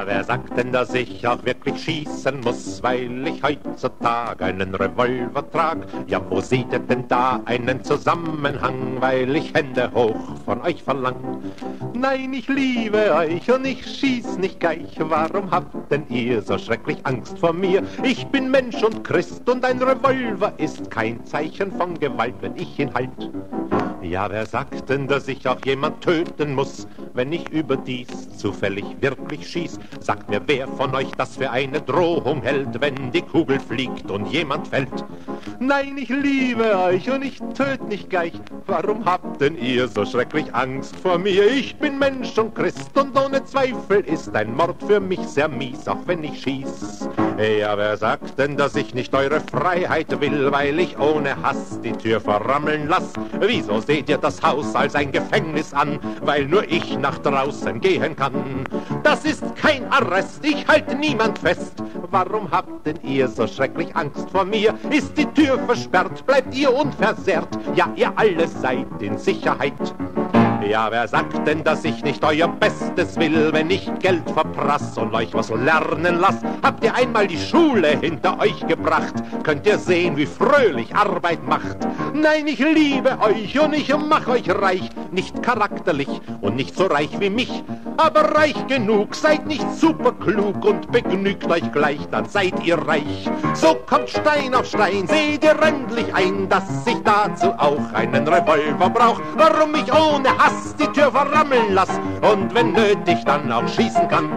Ja, wer sagt denn, dass ich auch wirklich schießen muss, weil ich heutzutage einen Revolver trag? Ja, wo seht ihr denn da einen Zusammenhang, weil ich Hände hoch von euch verlang? Nein, ich liebe euch und ich schieß nicht gleich. Warum habt denn ihr so schrecklich Angst vor mir? Ich bin Mensch und Christ und ein Revolver ist kein Zeichen von Gewalt, wenn ich ihn halt. Ja, wer sagt denn, dass ich auch jemand töten muss, wenn ich überdies zufällig wirklich schieß? Sagt mir, wer von euch das für eine Drohung hält, wenn die Kugel fliegt und jemand fällt? Nein, ich liebe euch und ich töt nicht gleich. Warum habt denn ihr so schrecklich Angst vor mir? Ich bin Mensch und Christ und ohne Zweifel ist ein Mord für mich sehr mies, auch wenn ich schieß. Ja, wer sagt denn, dass ich nicht eure Freiheit will, weil ich ohne Hass die Tür verrammeln lass? Wieso seht ihr das Haus als ein Gefängnis an, weil nur ich nach draußen gehen kann? Das ist kein Arrest, ich halte niemand fest. Warum habt denn ihr so schrecklich Angst vor mir? Ist die Tür versperrt, bleibt ihr unversehrt? Ja, ihr alle seid in Sicherheit. Ja, wer sagt denn, dass ich nicht euer Bestes will, wenn ich Geld verprass und euch was lernen lass? Habt ihr einmal die Schule hinter euch gebracht? Könnt ihr sehen, wie fröhlich Arbeit macht? Nein, ich liebe euch und ich mach euch reich, nicht charakterlich und nicht so reich wie mich, aber reich genug, seid nicht superklug und begnügt euch gleich, dann seid ihr reich. So kommt Stein auf Stein, seht ihr endlich ein, dass ich dazu auch einen Revolver brauch, warum ich ohne Hass die Tür verrammeln lass und wenn nötig dann auch schießen kann.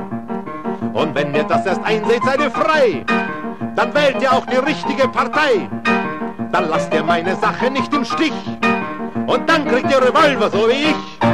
Und wenn ihr das erst einseht, seid ihr frei, dann wählt ihr auch die richtige Partei. Dann lasst ihr meine Sache nicht im Stich und dann kriegt ihr Revolver, so wie ich.